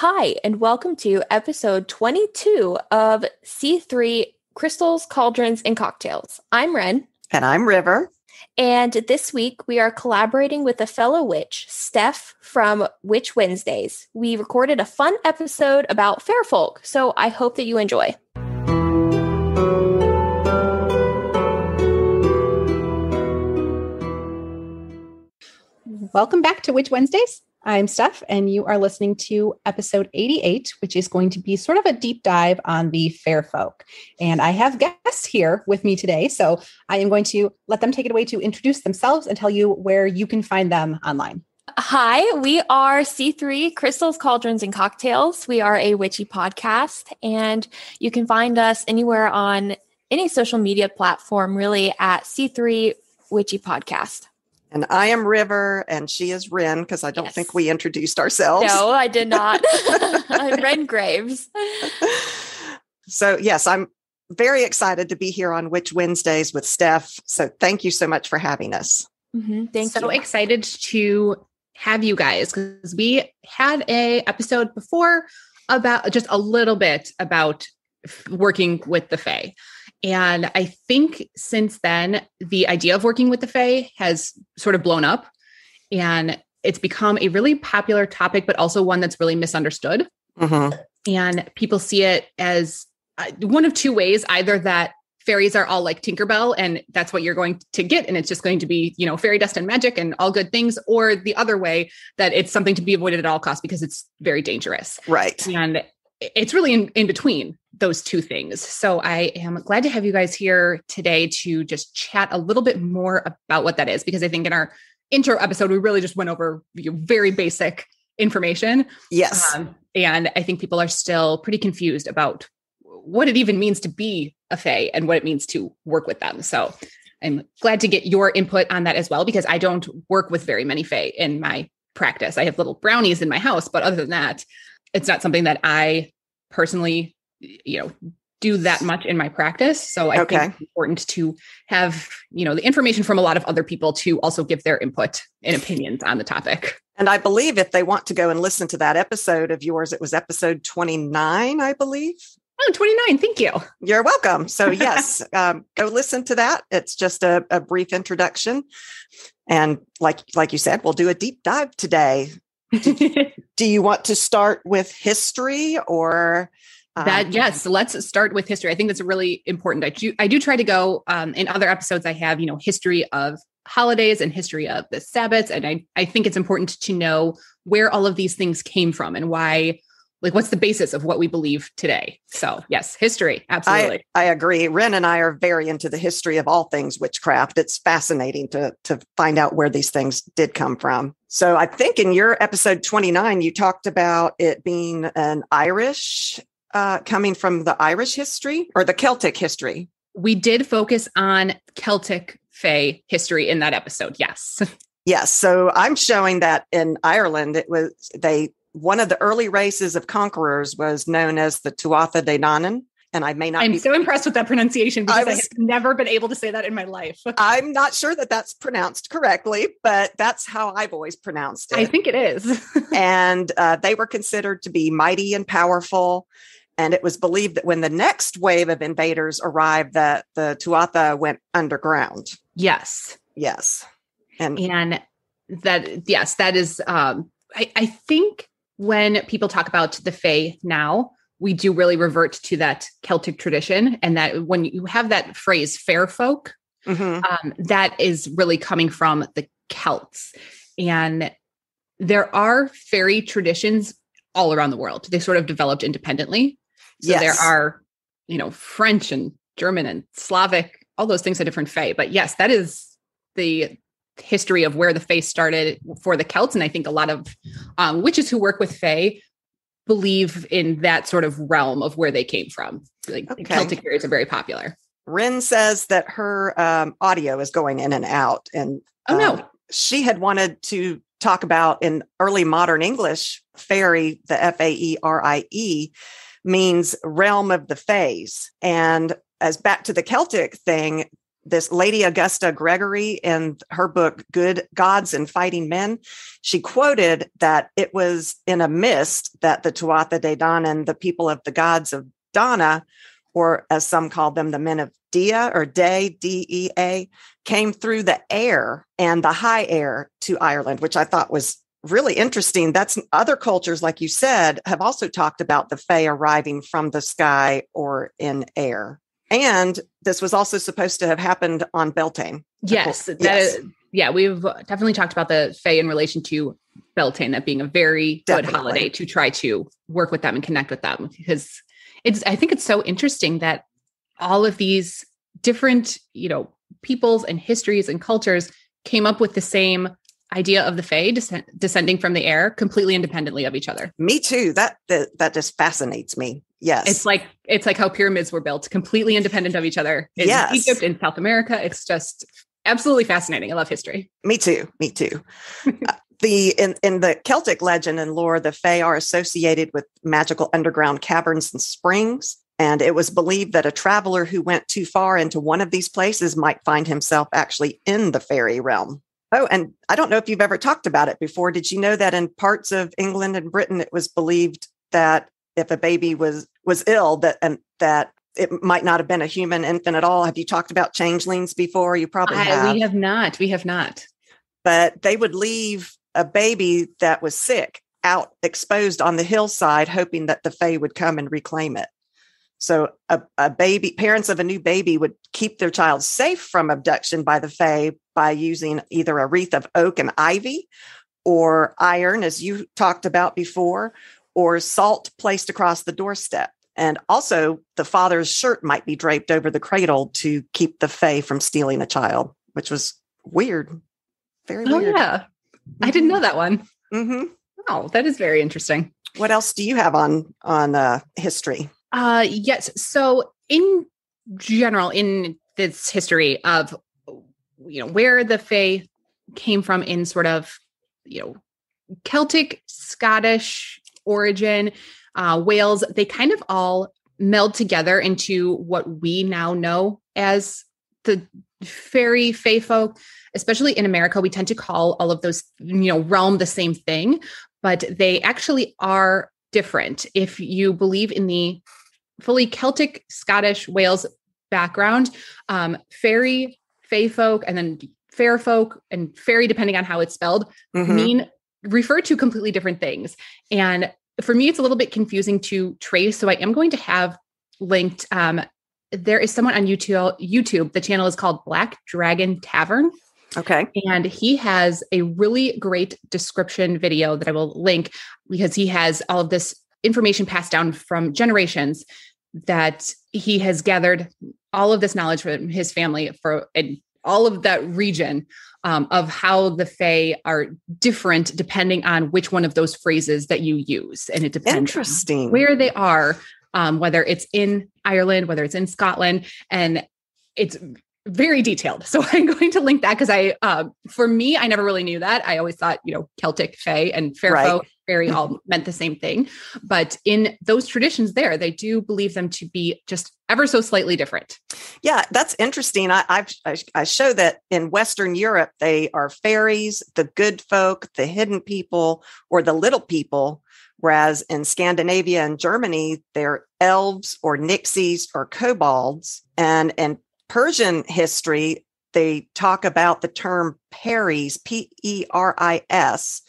Hi, and welcome to episode 22 of C3 Crystals, Cauldrons, and Cocktails. I'm Wren. And I'm River. And this week we are collaborating with a fellow witch, Steph from Witch Wednesdays. We recorded a fun episode about fair folk, so I hope that you enjoy. Welcome back to Witch Wednesdays. I'm Steph, and you are listening to episode 88, which is going to be sort of a deep dive on the fair folk. And I have guests here with me today. So I am going to let them take it away to introduce themselves and tell you where you can find them online. Hi, we are C3 Crystals, Cauldrons, and Cocktails. We are a witchy podcast, and you can find us anywhere on any social media platform, really, at C3 Witchy Podcast. And I am River, and she is Wren, because I don't Yes. think we introduced ourselves. No, I did not. I'm Wren Graves. So, yes, I'm very excited to be here on Witch Wednesdays with Steph. So, thank you so much for having us. Mhm, Thank so you. excited to have you guys because we had a episode before about just a little bit about f- working with the Fae. And I think since then, the idea of working with the Fae has sort of blown up and it's become a really popular topic, but also one that's really misunderstood. Mhm. And people see it as uh, one of two ways either that fairies are all like Tinkerbell and that's what you're going to get. And it's just going to be, you know, fairy dust and magic and all good things, or the other way that it's something to be avoided at all costs because it's very dangerous. Right. And it's really in, in between those two things. So I am glad to have you guys here today to just chat a little bit more about what that is, because I think in our intro episode, we really just went over very basic information. Yes. Um, and I think people are still pretty confused about what it even means to be a Fae and what it means to work with them. So I'm glad to get your input on that as well, because I don't work with very many Fae in my practice. I have little brownies in my house, but other than that, it's not something that I personally, you know, do that much in my practice. So I Okay. think it's important to have, you know, the information from a lot of other people to also give their input and opinions on the topic. and I believe if they want to go and listen to that episode of yours, it was episode 29, I believe. Oh, 29. Thank you. You're welcome. So, yes, um, go listen to that. It's just a, a brief introduction. And like like you said, we'll do a deep dive today. Do you want to start with history or um, that yes let's start with history. I think that's really important i do i do try to go um, in other episodes i have you know history of holidays and history of the sabbats and i i think it's important to know where all of these things came from and why like what's the basis of what we believe today so yes history absolutely I, I agree. Wren and I are very into the history of all things witchcraft. It's fascinating to to find out where these things did come from. So I think in your episode 29, you talked about it being an Irish uh, coming from the Irish history or the Celtic history. we did focus on celtic fae history in that episode yes Yes. So I'm showing that in Ireland, it was they one of the early races of conquerors was known as the Tuatha De Danann. And I may not i'm be so impressed with that pronunciation because I I, was- have never been able to say that in my life I'm not sure that that's pronounced correctly, but that's how I've always pronounced it. i think it is and uh, they were considered to be mighty and powerful. And it was believed that when the next wave of invaders arrived, that the Tuatha went underground. yes Yes, and and that yes that is um I, I think when people talk about the fae now we do really revert to that celtic tradition and that when you have that phrase fair folk mhm, um, that is really coming from the celts. And there are fairy traditions all around the world. They sort of developed independently. So there are you know french and german and slavic all those things are different fae. But yes that is the history of where the fae started for the celts and i think a lot of um, witches who work with fae believe in that sort of realm of where they came from like Okay. celtic fairies are very popular Wren says that her um, audio is going in and out, and oh no um, she had wanted to talk about in early modern English, fairy, the F A E R I E, means realm of the fays. And as back to the Celtic thing, this lady Augusta Gregory in her book Good Gods and Fighting Men, she quoted that it was in a mist that the Tuatha De Danann, the people of the gods of Dana, or as some call them, the men of Dia or Day, D E A, came through the air and the high air to Ireland, which I thought was really interesting. That's other cultures, like you said, have also talked about the Fae arriving from the sky or in air. And this was also supposed to have happened on Beltane. Yes, yes. yeah, we've definitely talked about the Fae in relation to Beltane, that being a very definitely. good holiday to try to work with them and connect with them because it's I think it's so interesting that all of these different, you know, peoples and histories and cultures came up with the same idea of the Fae descending from the air completely independently of each other. Me too. That, that that just fascinates me. Yes. It's like it's like how pyramids were built completely independent of each other in yes. Egypt in South America. It's just absolutely fascinating. I love history. Me too. Me too. uh, the in, in the Celtic legend and lore, the Fae are associated with magical underground caverns and springs. And it was believed that a traveler who went too far into one of these places might find himself actually in the fairy realm. Oh, and I don't know if you've ever talked about it before. Did you know that in parts of England and Britain, it was believed that if a baby was was ill, that and that it might not have been a human infant at all. Have you talked about changelings before? You probably have. we have not. We have not. But they would leave a baby that was sick out exposed on the hillside, hoping that the Fae would come and reclaim it. So a, a, baby, parents of a new baby would keep their child safe from abduction by the Fae by using either a wreath of oak and ivy or iron, as you talked about before, or salt placed across the doorstep. And also the father's shirt might be draped over the cradle to keep the Fae from stealing a child, which was weird. Very oh, weird. Yeah. I didn't know that one. Mm-hmm. Oh, that is very interesting. What else do you have on on uh, history? Uh, yes. So, in general, in this history of you know where the Fae came from in sort of you know Celtic, Scottish origin, uh, Wales, they kind of all meld together into what we now know as the fairy fae folk especially in america we tend to call all of those you know realm the same thing but they actually are different if you believe in the fully Celtic, Scottish, Wales background, um, fairy, fae folk, and then fair folk and fairy, depending on how it's spelled, mm-hmm. mean refer to completely different things. And for me, it's a little bit confusing to trace. So I am going to have linked. Um, there is someone on YouTube. YouTube. The channel is called Black Dragon Tavern. Okay. And he has a really great description video that I will link because he has all of this information passed down from generations that he has gathered all of this knowledge from his family for and all of that region um, of how the Fae are different depending on which one of those phrases that you use. And it depends Interesting. where they are, um, whether it's in Ireland, whether it's in Scotland. And it's very detailed. So I'm going to link that because I, uh, for me, I never really knew that. I always thought, you know, Celtic, Fae, and Fair right. Fairy mm-hmm. all meant the same thing. But in those traditions there, they do believe them to be just ever so slightly different. Yeah, that's interesting. I, I've, I, I show that in Western Europe, they are fairies, the good folk, the hidden people, or the little people. Whereas in Scandinavia and Germany, they're elves or nixies or kobolds. And in Persian history, they talk about the term Peris, P E R I S,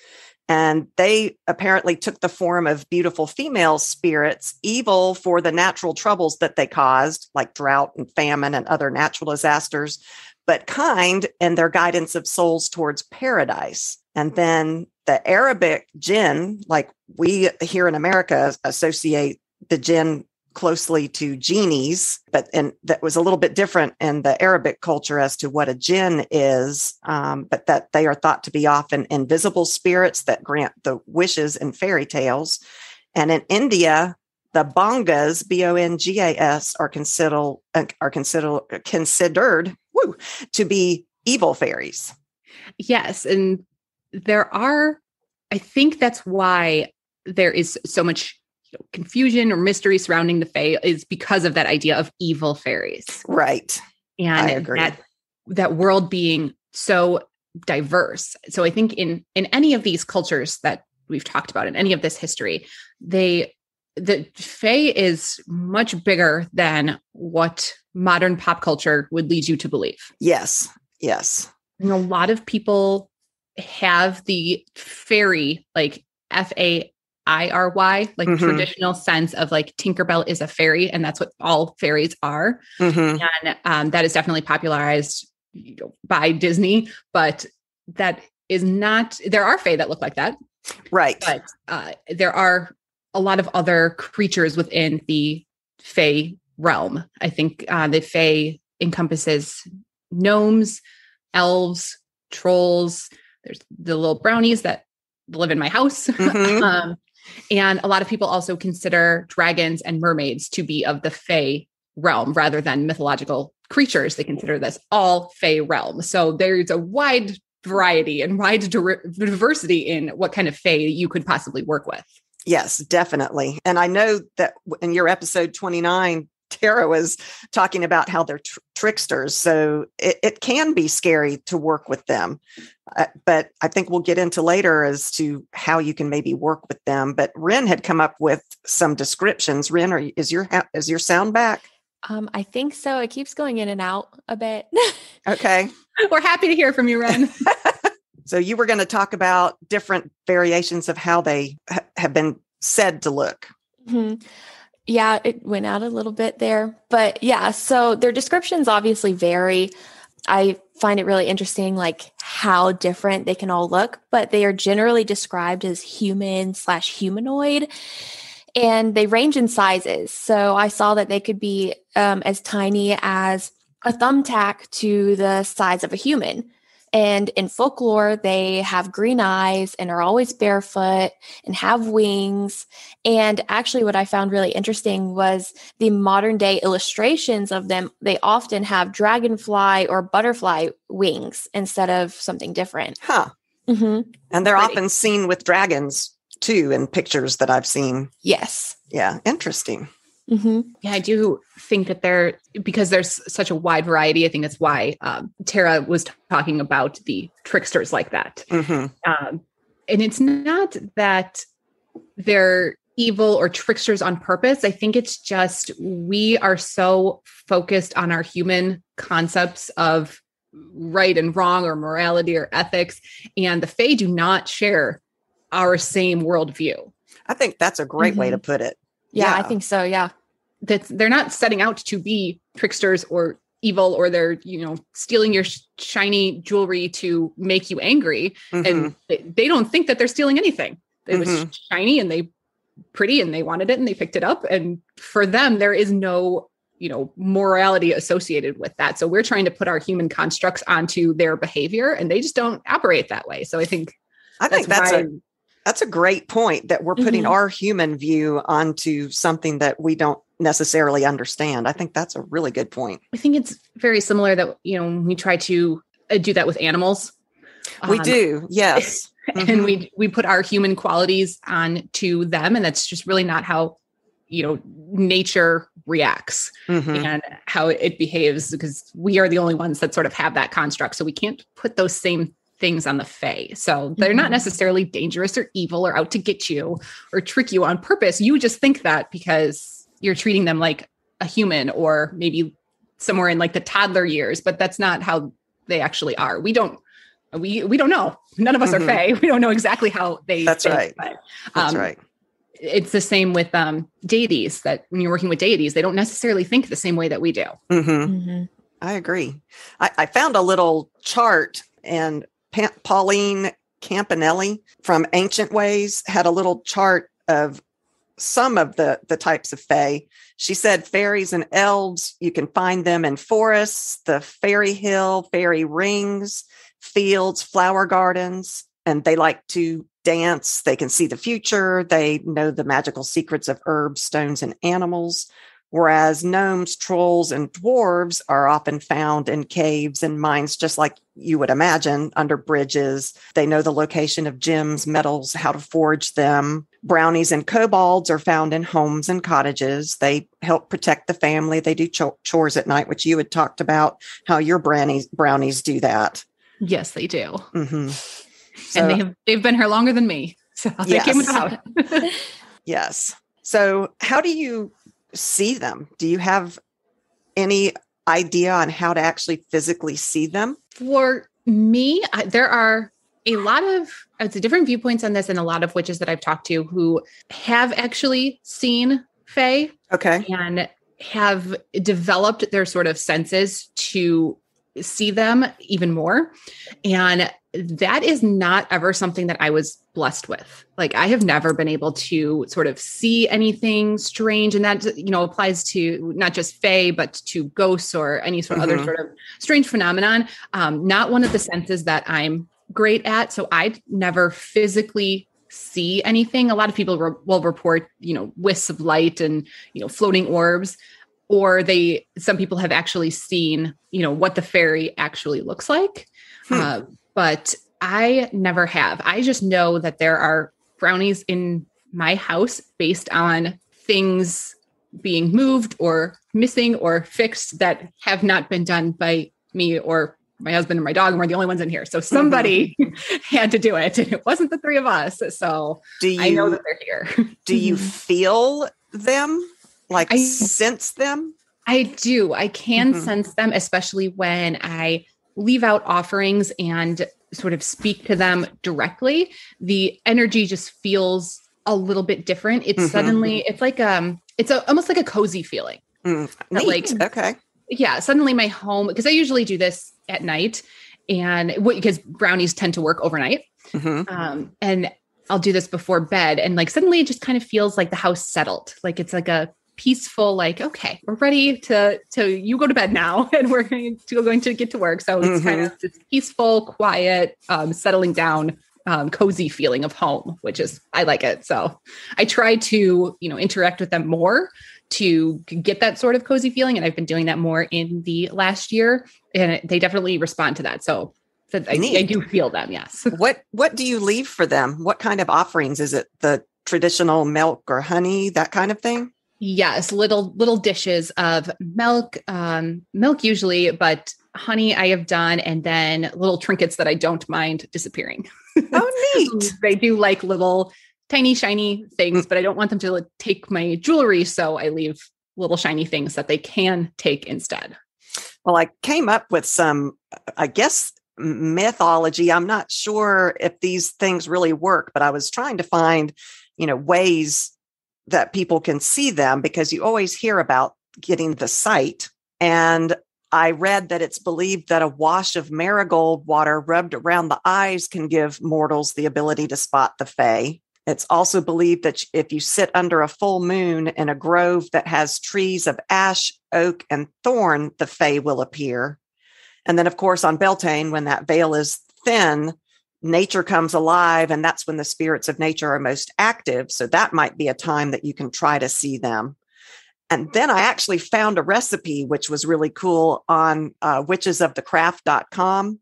and they apparently took the form of beautiful female spirits, evil for the natural troubles that they caused, like drought and famine and other natural disasters, but kind in their guidance of souls towards paradise. And then the Arabic jinn, like we here in America associate the jinn closely to genies, but and that was a little bit different in the Arabic culture as to what a jinn is, um, but that they are thought to be often invisible spirits that grant the wishes in fairy tales. And in India, the bongas, B O N G A S, are considered are considered considered woo, to be evil fairies. Yes, and there are. I think that's why there is so much know, confusion or mystery surrounding the Fae is because of that idea of evil fairies. Right. And I agree. that that world being so diverse. So I think in in any of these cultures that we've talked about in any of this history, they the Fae is much bigger than what modern pop culture would lead you to believe. Yes. Yes. And a lot of people have the fairy, like F A I R Y, like Mhm. traditional sense of like Tinkerbell is a fairy, and that's what all fairies are. Mhm. And um, that is definitely popularized by Disney, but that is not, there are fae that look like that, Right. but uh, there are a lot of other creatures within the fae realm. I think uh, the fae encompasses gnomes, elves, trolls. There's the little brownies that live in my house. Mhm. um, and a lot of people also consider dragons and mermaids to be of the fae realm rather than mythological creatures. They consider this all fae realm. So there's a wide variety and wide diversity in what kind of fae you could possibly work with. Yes, definitely. And I know that in your episode 29, Tara was talking about how they're tr- tricksters. So it, it can be scary to work with them. Uh, but I think we'll get into later as to how you can maybe work with them. But Wren had come up with some descriptions. Wren, are, is your ha- is your sound back? Um, I think so. It keeps going in and out a bit. Okay. We're happy to hear from you, Wren. So you were going to talk about different variations of how they ha- have been said to look. Mhm. Yeah, it went out a little bit there. But yeah, so their descriptions obviously vary. I find it really interesting, like how different they can all look, but they are generally described as human slash humanoid. And they range in sizes. So I saw that they could be um, as tiny as a thumbtack to the size of a human. And in folklore, they have green eyes and are always barefoot and have wings. And actually, what I found really interesting was the modern day illustrations of them. They often have dragonfly or butterfly wings instead of something different. Huh. hmm And they're Pretty. often seen with dragons too in pictures that I've seen. Yes. Yeah, interesting. Hmm Yeah, I do think that there because there's such a wide variety. I think that's why um, Tara was talking about the tricksters like that. hmm Um, and it's not that they're evil or tricksters on purpose. I think it's just we are so focused on our human concepts of right and wrong or morality or ethics, and the Fae do not share our same worldview. I think that's a great way to put it. Yeah, I think so. Yeah. that they're not setting out to be tricksters or evil or they're you know stealing your sh- shiny jewelry to make you angry Mhm. and they, they don't think that they're stealing anything it was Mhm. shiny and they pretty and they wanted it and they picked it up and for them there is no you know morality associated with that so we're trying to put our human constructs onto their behavior and they just don't operate that way so i think I think that's a that's a great point that we're putting Mhm. our human view onto something that we don't necessarily understand. I think that's a really good point. I think it's very similar that you know we try to uh, do that with animals we Um, do. Yes. and Mhm. we we put our human qualities on to them and that's just really not how you know nature reacts Mhm. and how it behaves because we are the only ones that sort of have that construct so we can't put those same things on the fae so they're not Mhm. necessarily dangerous or evil or out to get you or trick you on purpose you just think that because you're treating them like a human or maybe somewhere in like the toddler years but that's not how they actually are we don't we we don't know none of us Mhm. are fae we don't know exactly how they That's think, right. but, That's um, right. it's the same with um deities that when you're working with deities they don't necessarily think the same way that we do hmm hmm I agree. I, I found a little chart, and pa- Pauline Campanelli from Ancient Ways had a little chart of some of the the types of fae. She said fairies and elves, you can find them in forests, the fairy hill, fairy rings, fields, flower gardens, and they like to dance. They can see the future. They know the magical secrets of herbs, stones, and animals. Whereas gnomes, trolls, and dwarves are often found in caves and mines, just like you would imagine, under bridges. They know the location of gems, metals, how to forge them. Brownies and kobolds are found in homes and cottages. They help protect the family. They do ch- chores at night, which you had talked about how your brownies brownies do that. Yes, they do. Mm-hmm. So, and they have they've been here longer than me. So they yes. came about. yes. So how do you see them? Do you have any idea on how to actually physically see them? For me, I, there are a lot of it's a different viewpoints on this and a lot of witches that I've talked to who have actually seen Fae. Okay. And have developed their sort of senses to see them even more. And that is not ever something that I was blessed with. Like I have never been able to sort of see anything strange. And that, you know, applies to not just Fae, but to ghosts or any sort of mm-hmm. other sort of strange phenomenon. Um, not one of the senses that I'm great at. So I never physically see anything. A lot of people re- will report, you know, wisps of light and, you know, floating orbs or they some people have actually seen you know what the fairy actually looks like. Hmm. uh, but i never have. I just know that there are brownies in my house based on things being moved or missing or fixed that have not been done by me or my husband and my dog and we're the only ones in here. So somebody mm-hmm. had to do it and it wasn't the three of us. So do you, i know that they're here. do you feel them like I sense them? I do. I can mm-hmm. sense them, especially when I leave out offerings and sort of speak to them directly. The energy just feels a little bit different. It's mm-hmm. suddenly, it's like um, it's a, almost like a cozy feeling. Mm, like okay, yeah. Suddenly, my home because I usually do this at night, and because brownies tend to work overnight, mm-hmm. um, and I'll do this before bed, and like suddenly it just kind of feels like the house settled, like it's like a peaceful like okay we're ready to to you go to bed now and we're going to going to get to work. So it's mm-hmm. kind of this peaceful quiet um, settling down um, cozy feeling of home which is i like it. So i try to you know interact with them more to get that sort of cozy feeling. And i've been doing that more in the last year and they definitely respond to that. So I, I do feel them yes. What what do you leave for them? What kind of offerings? Is it the traditional milk or honey that kind of thing Yes, little little dishes of milk, um, milk usually, but honey I have done, and then little trinkets that I don't mind disappearing. Oh, neat! they do like little tiny shiny things, but I don't want them to like, take my jewelry, so I leave little shiny things that they can take instead. Well, I came up with some, I guess, mythology. I'm not sure if these things really work, but I was trying to find, you know, ways that people can see them because you always hear about getting the sight. And I read that it's believed that a wash of marigold water rubbed around the eyes can give mortals the ability to spot the Fae. It's also believed that if you sit under a full moon in a grove that has trees of ash, oak, and thorn, the Fae will appear. And then, of course, on Beltane, when that veil is thin, nature comes alive and that's when the spirits of nature are most active. So that might be a time that you can try to see them. And then i actually found a recipe which was really cool on uh, witchesofthecraft.com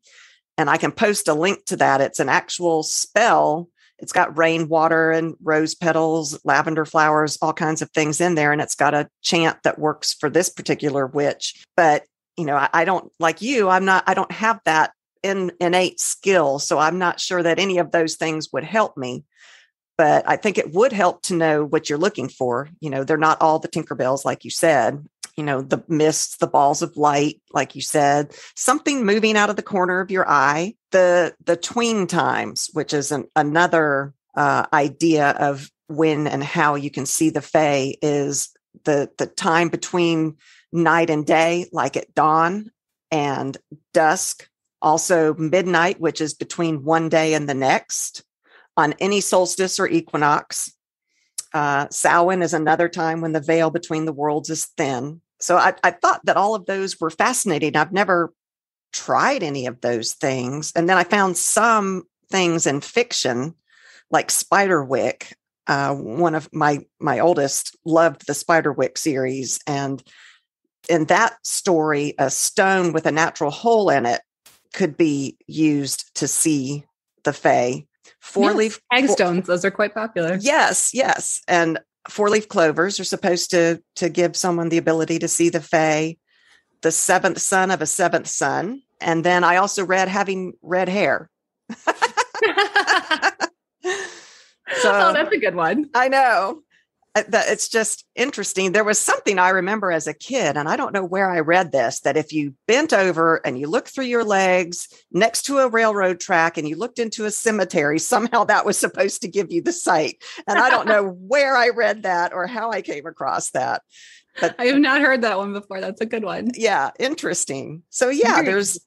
and i can post a link to that. It's an actual spell. It's got rainwater and rose petals lavender flowers all kinds of things in there and it's got a chant that works for this particular witch. But you know I, I don't like you i'm not i don't have that in, innate skill. So I'm not sure that any of those things would help me. But I think it would help to know what you're looking for. You know, they're not all the Tinkerbells, like you said. You know, the mists, the balls of light, like you said, something moving out of the corner of your eye. The the tween times, which is an, another uh, idea of when and how you can see the Fae, is the the time between night and day, like at dawn and dusk, also, midnight, which is between one day and the next, on any solstice or equinox. Uh, Samhain is another time when the veil between the worlds is thin. So I, I thought that all of those were fascinating. I've never tried any of those things. And then I found some things in fiction, like Spiderwick, uh, one of my my oldest loved the Spiderwick series, and in that story, a stone with a natural hole in it could be used to see the Fae. Four yes, leaf hag stones; those are quite popular. Yes, yes, and four leaf clovers are supposed to to give someone the ability to see the Fae. The seventh son of a seventh son, and then I also read having red hair. So oh, that's a good one. I know. Uh, it's just interesting. There was something I remember as a kid, and I don't know where I read this that if you bent over and you looked through your legs next to a railroad track and you looked into a cemetery, somehow that was supposed to give you the sight. And I don't know where I read that or how I came across that. But I have not heard that one before. That's a good one. Yeah, interesting. So, yeah, there's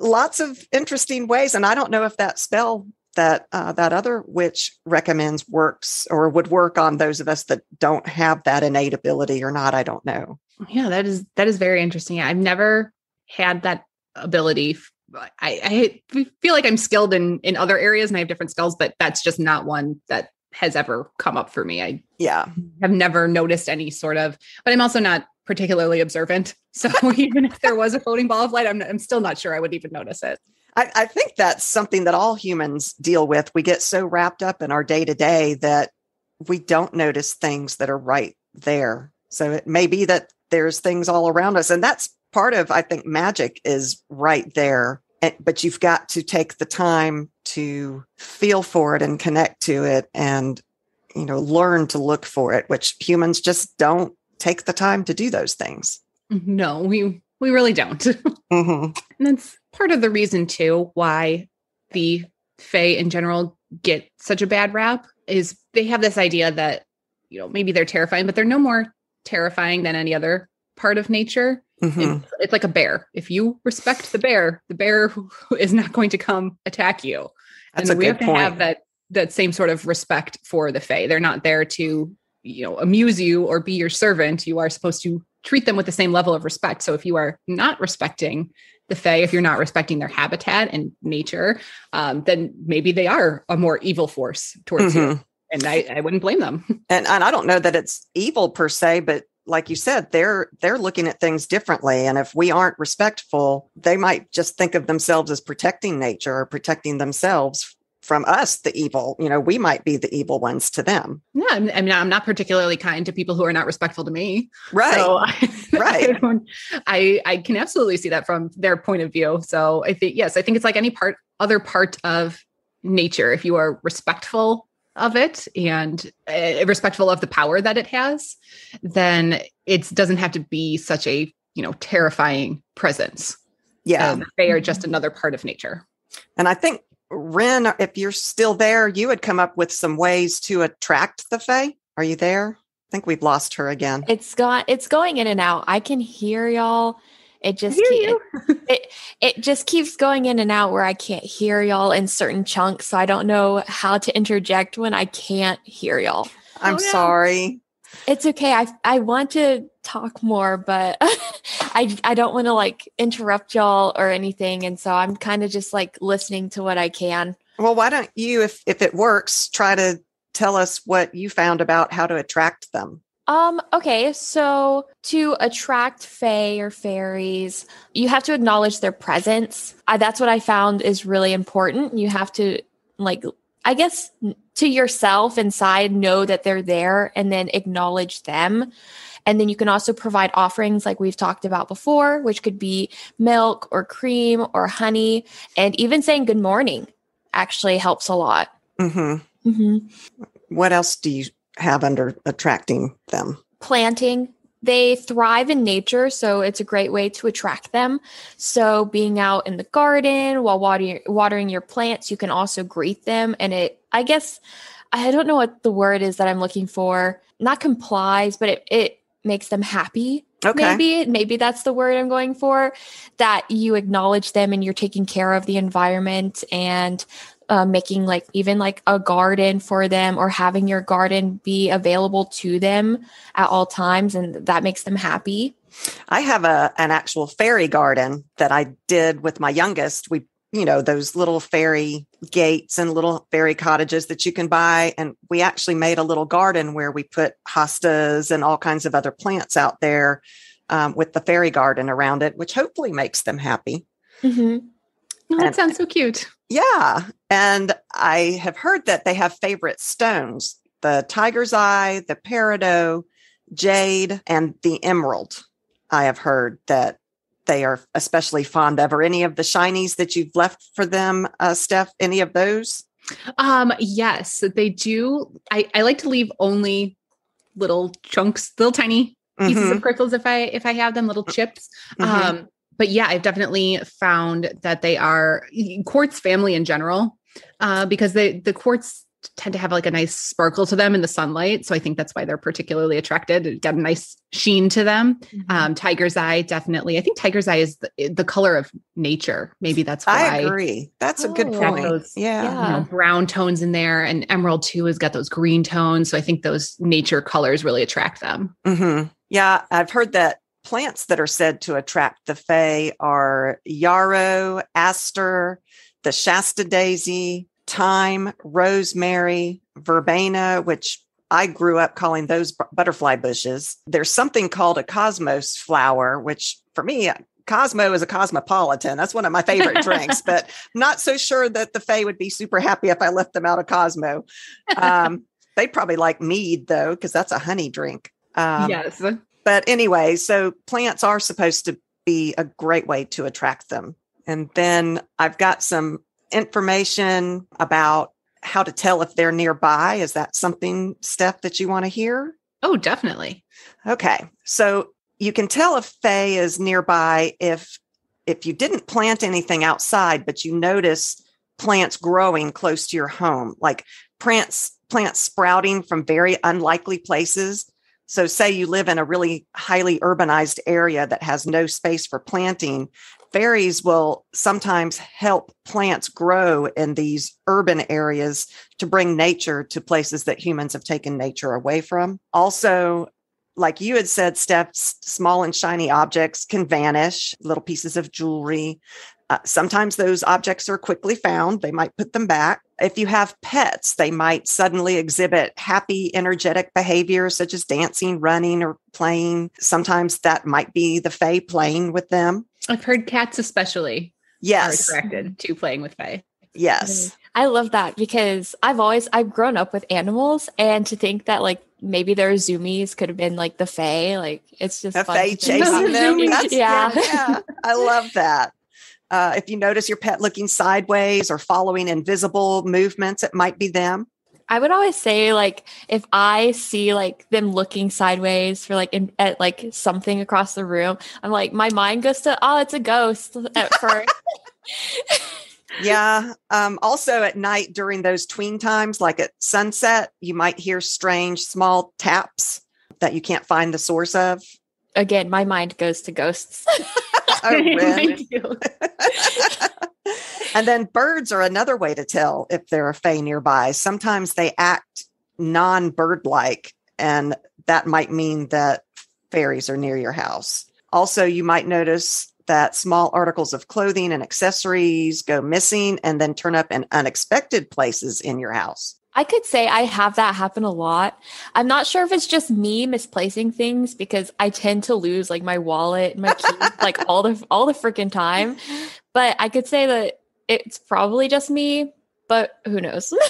lots of interesting ways. And I don't know if that spell that uh, that other witch recommends works or would work on those of us that don't have that innate ability or not. I don't know. Yeah, that is that is very interesting. I've never had that ability. I, I feel like I'm skilled in in other areas and I have different skills, but that's just not one that has ever come up for me. I yeah have never noticed any sort of, but I'm also not particularly observant. So even if there was a floating ball of light, I'm I'm still not sure I would even notice it. I, I think that's something that all humans deal with. We get so wrapped up in our day to day that we don't notice things that are right there. So it may be that there's things all around us. And that's part of, I think, magic is right there. But you've got to take the time to feel for it and connect to it and, you know, learn to look for it, which humans just don't take the time to do those things. No, we we really don't. Mm-hmm. And that's part of the reason too why the Fae in general get such a bad rap is they have this idea that you know maybe they're terrifying, but they're no more terrifying than any other part of nature. Mm-hmm. It's like a bear. If you respect the bear, the bear is not going to come attack you. That's and we have to point. have that that same sort of respect for the Fae. They're not there to you know amuse you or be your servant. You are supposed to treat them with the same level of respect. So if you are not respecting the Fae, if you're not respecting their habitat and nature, um, then maybe they are a more evil force towards mm-hmm. you. And I, I wouldn't blame them. And, and I don't know that it's evil per se, but like you said, they're they're looking at things differently. And if we aren't respectful, they might just think of themselves as protecting nature or protecting themselves from us the evil you know we might be the evil ones to them. Yeah i mean i'm not particularly kind to people who are not respectful to me. Right. So I, right. I, I, I can absolutely see that from their point of view. So i think yes i think it's like any part other part of nature if you are respectful of it and uh, respectful of the power that it has then it doesn't have to be such a you know terrifying presence. Yeah. They are just another part of nature. And i think Wren, if you're still there, you had come up with some ways to attract the Fae. Are you there? I think we've lost her again. It's got it's going in and out. I can hear y'all. It just keep, it, it it just keeps going in and out where I can't hear y'all in certain chunks. So I don't know how to interject when I can't hear y'all. I'm oh, no. sorry. It's okay. I I want to talk more, but I I don't want to like interrupt y'all or anything, and so I'm kind of just like listening to what I can. Well, why don't you, if if it works, try to tell us what you found about how to attract them? Um, okay, so to attract fae or fairies, you have to acknowledge their presence. I, that's what I found is really important. You have to like I guess to yourself inside, know that they're there and then acknowledge them. And then you can also provide offerings like we've talked about before, which could be milk or cream or honey. And even saying good morning actually helps a lot. Mm-hmm. Mm-hmm. What else do you have under attracting them? Planting, they thrive in nature, so it's a great way to attract them. So, being out in the garden while watering watering your plants, you can also greet them, and it, I guess, I don't know what the word is that I'm looking for. Not complies, but it it makes them happy. Okay. Maybe maybe that's the word I'm going for. That you acknowledge them and you're taking care of the environment and uh, making like even like a garden for them or having your garden be available to them at all times and that makes them happy i have a an actual fairy garden that i did with my youngest we you know, those little fairy gates and little fairy cottages that you can buy. And we actually made a little garden where we put hostas and all kinds of other plants out there um, with the fairy garden around it, which hopefully makes them happy. Mm-hmm. Oh, that And- sounds so cute. Yeah. And I have heard that they have favorite stones the tiger's eye, the peridot, jade, and the emerald. I have heard that they are especially fond of. Or any of the shinies that you've left for them, uh, Steph? Any of those? Um, yes, they do. I, I like to leave only little chunks, little tiny pieces Mhm, of crystals if I if I have them, little chips. mhm. Um, but yeah, I've definitely found that they are quartz family in general, uh, because they the quartz tend to have like a nice sparkle to them in the sunlight. So I think that's why they're particularly attracted. It got a nice sheen to them. Mm-hmm. Um, tiger's eye, definitely. I think tiger's eye is the, the color of nature. Maybe that's why. I agree. That's a good Oh. Point. those, yeah. Yeah. you know, brown tones in there, and emerald too has got those green tones. So I think those nature colors really attract them. hmm Yeah, I've heard that plants that are said to attract the fae are yarrow, aster, the Shasta daisy, thyme, rosemary, verbena, which I grew up calling those butterfly bushes. There's something called a cosmos flower, which for me, Cosmo is a cosmopolitan. That's one of my favorite drinks, but I'm not so sure that the Fae would be super happy if I left them out of Cosmo. Um, they probably like mead though, because that's a honey drink. Um, yes. But anyway, so plants are supposed to be a great way to attract them. And then I've got some information about how to tell if they're nearby. Is that something, Steph, that you want to hear? Oh, definitely. Okay. So you can tell if Fae is nearby if if you didn't plant anything outside, but you notice plants growing close to your home, like plants plants sprouting from very unlikely places. So say you live in a really highly urbanized area that has no space for planting, fairies will sometimes help plants grow in these urban areas to bring nature to places that humans have taken nature away from. Also, like you had said, Steph, small and shiny objects can vanish, little pieces of jewelry. Uh, sometimes those objects are quickly found. They might put them back. If you have pets, they might suddenly exhibit happy, energetic behaviors such as dancing, running, or playing. Sometimes that might be the Fae playing with them. I've heard cats especially Yes. are attracted to playing with Fae. Yes. I love that because I've always I've grown up with animals and to think that like maybe their zoomies could have been like the fae like it's just A fun Fae chasing about. them. That's, yeah. yeah. yeah. I love that. Uh, if you notice your pet looking sideways or following invisible movements, it might be them. I would always say like if I see like them looking sideways for like in, at like something across the room, I'm like my mind goes to oh it's a ghost at first. Yeah. Um, also, at night during those tween times, like at sunset, you might hear strange small taps that you can't find the source of. Again, my mind goes to ghosts. Oh. Thank you. and then birds are another way to tell if there are fae nearby. Sometimes they act non bird like, and that might mean that fairies are near your house. Also, you might notice that small articles of clothing and accessories go missing and then turn up in unexpected places in your house. I could say I have that happen a lot. I'm not sure if it's just me misplacing things because I tend to lose like my wallet and my keys like all the all the freaking time. Mm-hmm. But I could say that it's probably just me, but who knows?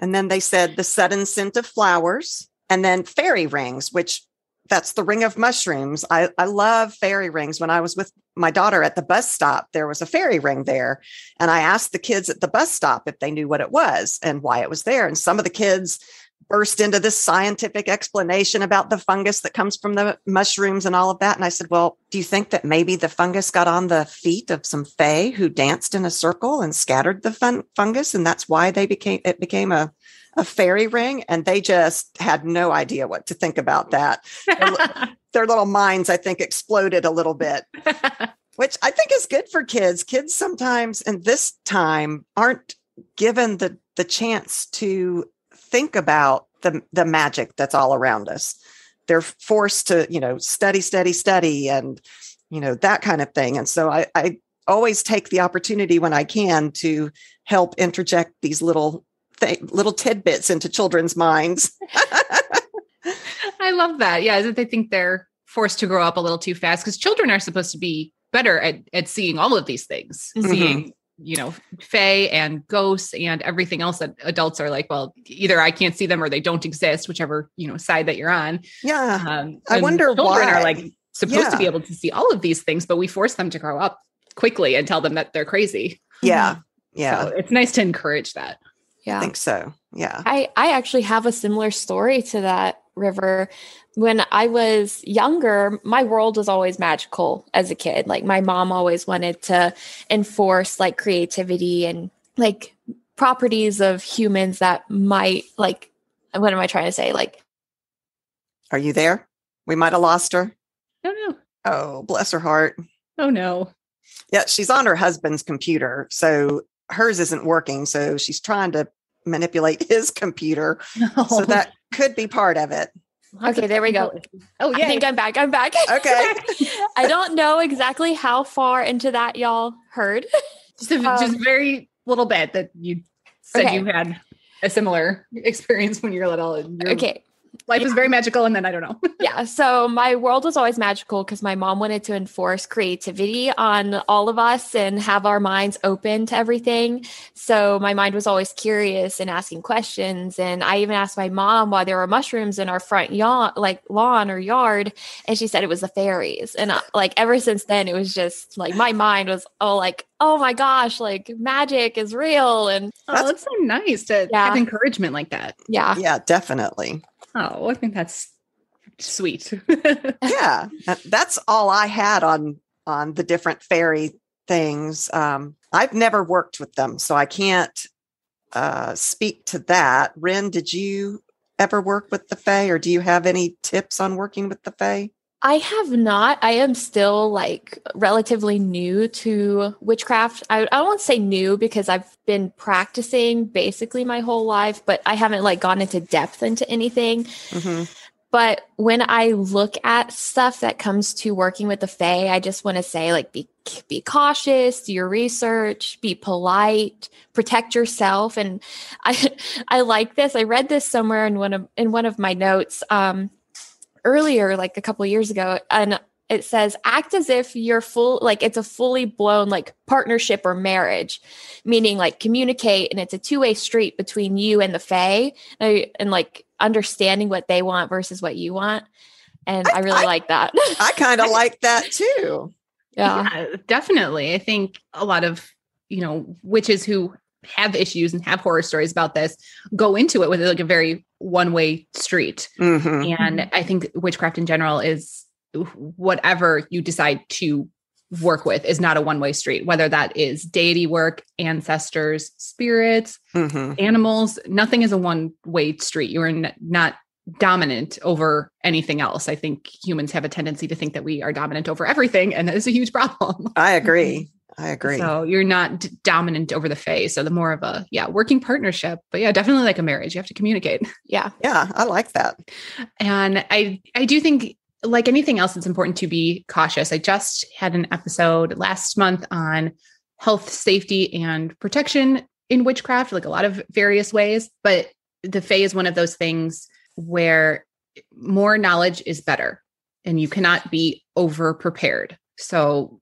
And then they said the sudden scent of flowers and then fairy rings, which that's the ring of mushrooms. I, I love fairy rings. When I was with my daughter at the bus stop, there was a fairy ring there. And I asked the kids at the bus stop if they knew what it was and why it was there. And some of the kids burst into this scientific explanation about the fungus that comes from the mushrooms and all of that. And I said, Well, do you think that maybe the fungus got on the feet of some fae who danced in a circle and scattered the fun- fungus? And that's why they became it became a a fairy ring and they just had no idea what to think about that. Their little minds, I think, exploded a little bit, which I think is good for kids. Kids sometimes in this time aren't given the the chance to think about the the magic that's all around us. They're forced to, you know, study, study, study, and you know that kind of thing. And so I, I always take the opportunity when I can to help interject these little th- little tidbits into children's minds. I love that. Yeah, that they think they're forced to grow up a little too fast because children are supposed to be better at, at seeing all of these things, mm-hmm. seeing you know, fae and ghosts and everything else that adults are like, well, either I can't see them or they don't exist, whichever, you know, side that you're on. Yeah. Um, I wonder children why. are like supposed yeah. to be able to see all of these things, but we force them to grow up quickly and tell them that they're crazy. Yeah. Yeah. So it's nice to encourage that. Yeah. I think so. Yeah. I, I actually have a similar story to that river when I was younger, my world was always magical as a kid. Like my mom always wanted to enforce like creativity and like properties of humans that might like what am I trying to say? Like Are you there? We might have lost her. No, no. Oh, bless her heart. Oh no. Yeah, she's on her husband's computer. So hers isn't working. So she's trying to manipulate his computer. No. So that could be part of it. Okay, there we go. Oh, yeah. I think I'm back. I'm back. Okay. I don't know exactly how far into that y'all heard. Just a, um, just very little bit that you said okay. you had a similar experience when you were little. And okay life is very magical and then i don't know yeah so my world was always magical because my mom wanted to enforce creativity on all of us and have our minds open to everything so my mind was always curious and asking questions and i even asked my mom why there were mushrooms in our front yawn like lawn or yard and she said it was the fairies and uh, like ever since then it was just like my mind was all like oh my gosh, like magic is real. And oh, that's so nice to yeah. have encouragement like that. Yeah. Yeah, definitely. Oh, I think that's sweet. yeah, that's all I had on on the different fairy things. Um, I've never worked with them, so I can't uh, speak to that. Wren, did you ever work with the Fae, or do you have any tips on working with the Fae? I have not. I am still like relatively new to witchcraft. I, I won't say new because I've been practicing basically my whole life, but I haven't like gone into depth into anything. Mm-hmm. But when I look at stuff that comes to working with the Fae, I just want to say like be be cautious, do your research, be polite, protect yourself. And I I like this. I read this somewhere in one of in one of my notes. Um, earlier, like a couple years ago, and it says act as if you're full like it's a fully blown like partnership or marriage meaning like communicate and it's a two-way street between you and the fae and, and like understanding what they want versus what you want and i, I really I, like that. I kind of like that too. Yeah. yeah definitely. I think a lot of you know witches who have issues and have horror stories about this go into it with like a very one way street. Mm-hmm. And I think witchcraft in general is whatever you decide to work with is not a one way street, whether that is deity work, ancestors, spirits, mm-hmm. animals. Nothing is a one way street. You are n- not dominant over anything else. I think humans have a tendency to think that we are dominant over everything, and that is a huge problem. I agree. I agree. So you're not d- dominant over the face. So the more of a yeah working partnership, but yeah, definitely like a marriage. You have to communicate. Yeah, yeah, I like that. And I I do think like anything else, it's important to be cautious. I just had an episode last month on health, safety, and protection in witchcraft, like a lot of various ways. But the Fae is one of those things where more knowledge is better, and you cannot be over prepared. So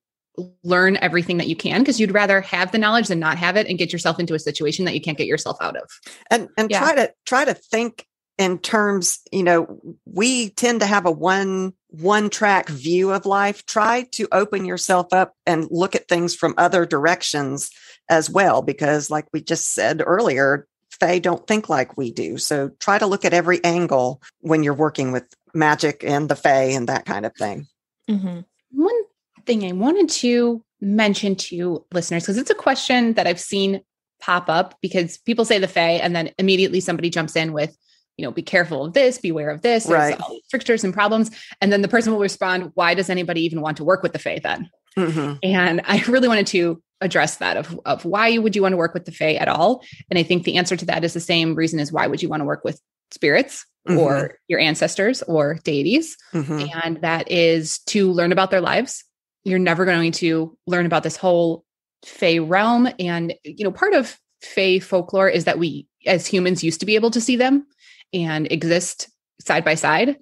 learn everything that you can because you'd rather have the knowledge than not have it and get yourself into a situation that you can't get yourself out of and and yeah. try to try to think in terms you know we tend to have a one one track view of life try to open yourself up and look at things from other directions as well because like we just said earlier they don't think like we do so try to look at every angle when you're working with magic and the fae and that kind of thing mm-hmm. one thing I wanted to mention to listeners because it's a question that I've seen pop up because people say the Fae and then immediately somebody jumps in with, you know, be careful of this, beware of this, right. strictures and problems. And then the person will respond, why does anybody even want to work with the Fae then? Mm-hmm. And I really wanted to address that of, of why would you want to work with the Fae at all? And I think the answer to that is the same reason as why would you want to work with spirits mm-hmm. or your ancestors or deities. Mm-hmm. And that is to learn about their lives, you're never going to learn about this whole Fae realm. And, you know, part of Fae folklore is that we as humans used to be able to see them and exist side by side.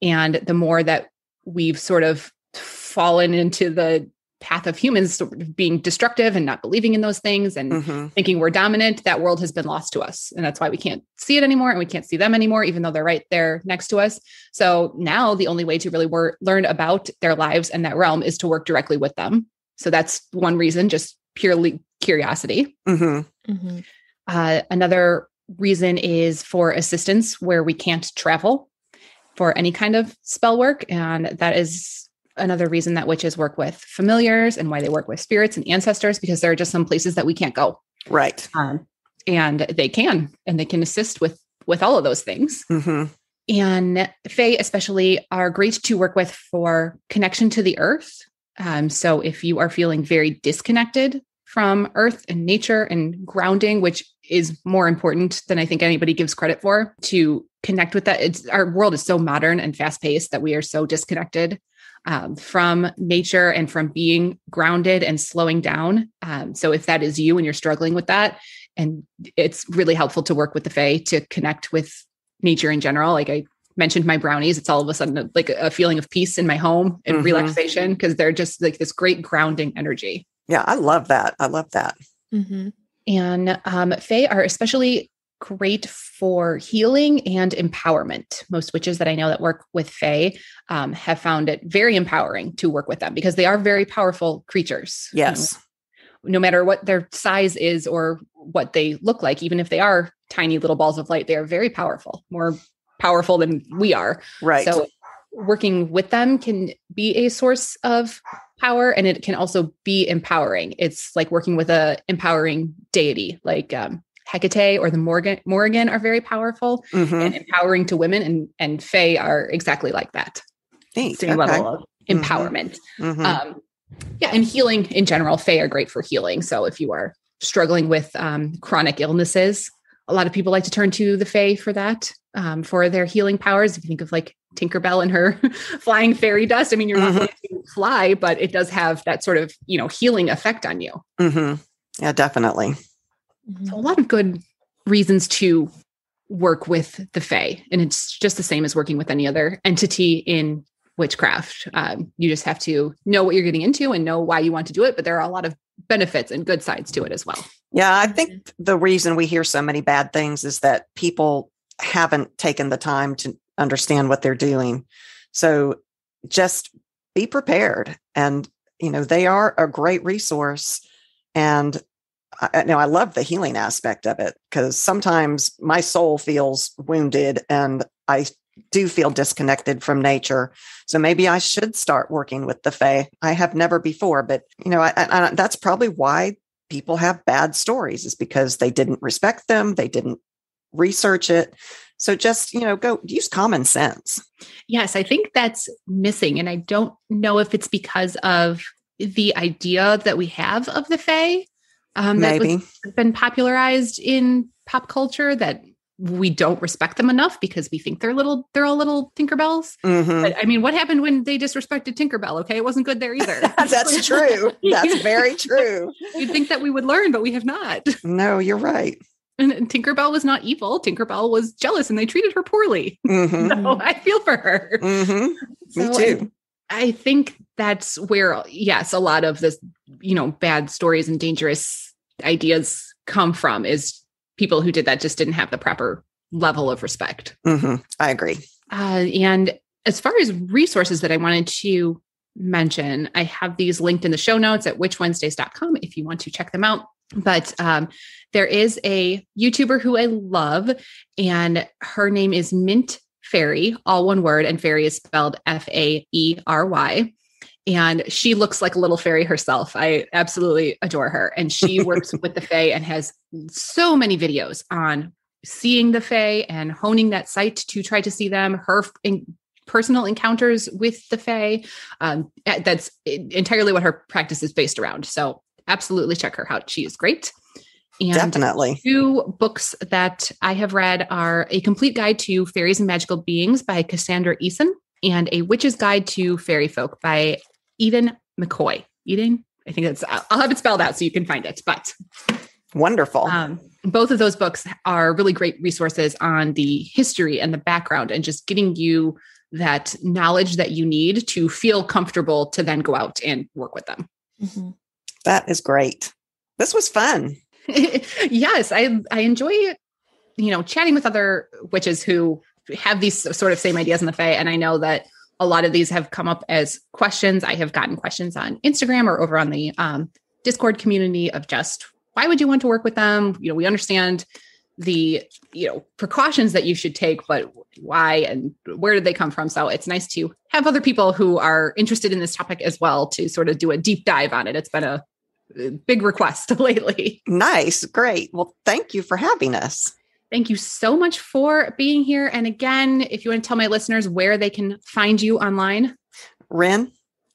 And the more that we've sort of fallen into the path of humans sort of being destructive and not believing in those things and mm-hmm. thinking we're dominant, that world has been lost to us. And that's why we can't see it anymore and we can't see them anymore, even though they're right there next to us. So now the only way to really wor- learn about their lives and that realm is to work directly with them. So that's one reason, just purely curiosity. Mm-hmm. Mm-hmm. Uh, another reason is for assistance where we can't travel for any kind of spell work. And that is another reason that witches work with familiars and why they work with spirits and ancestors, because there are just some places that we can't go. Right. Um, and they can, and they can assist with with all of those things. Mm-hmm. And Fae, especially, are great to work with for connection to the earth. Um, so if you are feeling very disconnected from earth and nature and grounding, which is more important than I think anybody gives credit for to connect with that. It's our world is so modern and fast paced that we are so disconnected um, from nature and from being grounded and slowing down. Um, so if that is you and you're struggling with that, and it's really helpful to work with the Fae to connect with nature in general. Like I mentioned my brownies, it's all of a sudden a, like a feeling of peace in my home and mm-hmm. relaxation because they're just like this great grounding energy. Yeah, I love that. I love that. Mm-hmm. And um, Fae are especially great for healing and empowerment. Most witches that I know that work with Fae um, have found it very empowering to work with them because they are very powerful creatures. Yes. No matter what their size is or what they look like, even if they are tiny little balls of light, they are very powerful, more powerful than we are. Right. So working with them can be a source of power and it can also be empowering. It's like working with a empowering deity like um, Hecate or the Morgan Morrigan are very powerful mm-hmm. and empowering to women and and Fae are exactly like that. Neat. Same okay. level of mm-hmm. empowerment. Mm-hmm. Um, yeah, and healing in general. Fae are great for healing. So if you are struggling with um, chronic illnesses, a lot of people like to turn to the Fae for that, um, for their healing powers. If you think of like Tinkerbell and her flying fairy dust, I mean, you're not mm-hmm. going to fly, but it does have that sort of, you know, healing effect on you. Mm-hmm. Yeah, definitely. So a lot of good reasons to work with the Fae. And it's just the same as working with any other entity in witchcraft. Um, you just have to know what you're getting into and know why you want to do it. But there are a lot of benefits and good sides to it as well. Yeah, I think mm-hmm. the reason we hear so many bad things is that people haven't taken the time to understand what they're doing. So just be prepared. And, you know, they are a great resource. And I know I love the healing aspect of it because sometimes my soul feels wounded and I do feel disconnected from nature. So maybe I should start working with the Fae. I have never before, but you know, I, I, that's probably why people have bad stories is because they didn't respect them, they didn't research it. So just, you know, go use common sense. Yes, I think that's missing. And I don't know if it's because of the idea that we have of the Fae um, Maybe. that been popularized in pop culture that we don't respect them enough because we think they're little they're all little tinkerbells. Mm-hmm. but i mean what happened when they disrespected tinkerbell okay? It wasn't good there either. That's true. That's very true. You'd think that we would learn but we have not. No you're right. And, and tinkerbell was not evil. Tinkerbell was jealous and they treated her poorly. Mm-hmm. so i feel for her. Mm-hmm. me too I, think that's where yes a lot of this you know bad stories and dangerous ideas come from is people who did that just didn't have the proper level of respect. Mm-hmm. I agree. Uh, and as far as resources that I wanted to mention, I have these linked in the show notes at witchwednesdays.com if you want to check them out. But um, there is a YouTuber who I love, and her name is Mint Faery, all one word, and fairy is spelled F A E R Y and she looks like a little fairy herself. I absolutely adore her. And she works with the Fae and has so many videos on seeing the Fae and honing that sight to try to see them, her in, personal encounters with the Fae. Um, that's entirely what her practice is based around. So absolutely check her out. She is great. And Definitely. Two books that I have read are A Complete Guide to Fairies and Magical Beings by Cassandra Eason and A Witch's Guide to Fairy Folk by Edain McCoy. Eden? I think that's, I'll have it spelled out so you can find it. But wonderful. Um, both of those books are really great resources on the history and the background and just getting you that knowledge that you need to feel comfortable to then go out and work with them. Mm-hmm. That is great. This was fun. yes, I I enjoy you know chatting with other witches who have these sort of same ideas in the Fae, and I know that a lot of these have come up as questions. I have gotten questions on Instagram or over on the um, Discord community of just why would you want to work with them? You know, we understand the you know precautions that you should take but why and where did they come from so it's nice to have other people who are interested in this topic as well to sort of do a deep dive on it it's been a big request lately. Nice. Great. Well thank you for having us. Thank you so much for being here. And again if you want to tell my listeners where they can find you online. Wren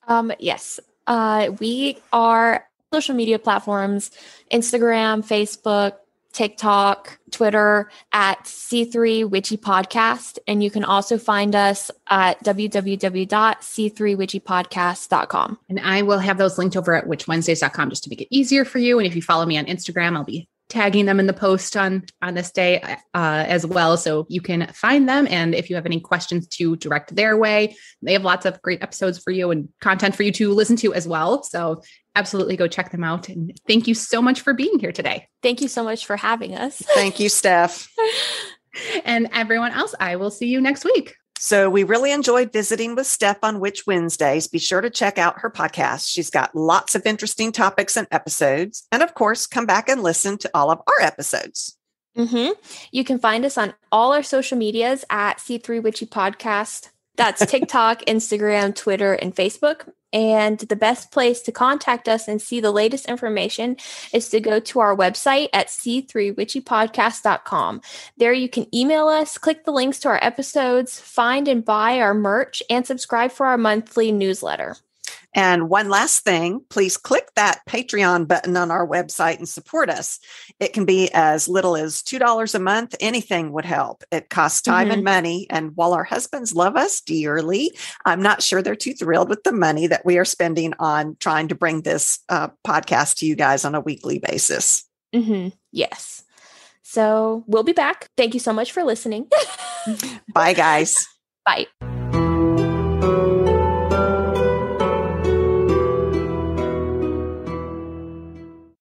um yes. Uh we are social media platforms instagram facebook TikTok, Twitter at C3 Witchy Podcast. And you can also find us at www.c3witchypodcast.com. And I will have those linked over at witchwednesdays.com just to make it easier for you. And if you follow me on Instagram, I'll be tagging them in the post on on this day uh, as well. So you can find them and if you have any questions to direct their way they have lots of great episodes for you and content for you to listen to as well. So absolutely go check them out. And thank you so much for being here today. Thank you so much for having us. Thank you steph. And everyone else i will see you next week so we really enjoyed visiting with Steph on Witch Wednesdays. Be sure to check out her podcast. She's got lots of interesting topics and episodes. And of course, come back and listen to all of our episodes. Mm-hmm. You can find us on all our social medias at C3 Witchy Podcast. That's TikTok, Instagram, Twitter, and Facebook. And the best place to contact us and see the latest information is to go to our website at c3witchypodcast.com. There you can email us, click the links to our episodes, find and buy our merch, and subscribe for our monthly newsletter. And one last thing, please click that Patreon button on our website and support us. It can be as little as $2 a month. Anything would help. It costs time mm-hmm. and money. And while our husbands love us dearly, I'm not sure they're too thrilled with the money that we are spending on trying to bring this uh, podcast to you guys on a weekly basis. Mm-hmm. Yes. So we'll be back. Thank you so much for listening. Bye, guys. Bye.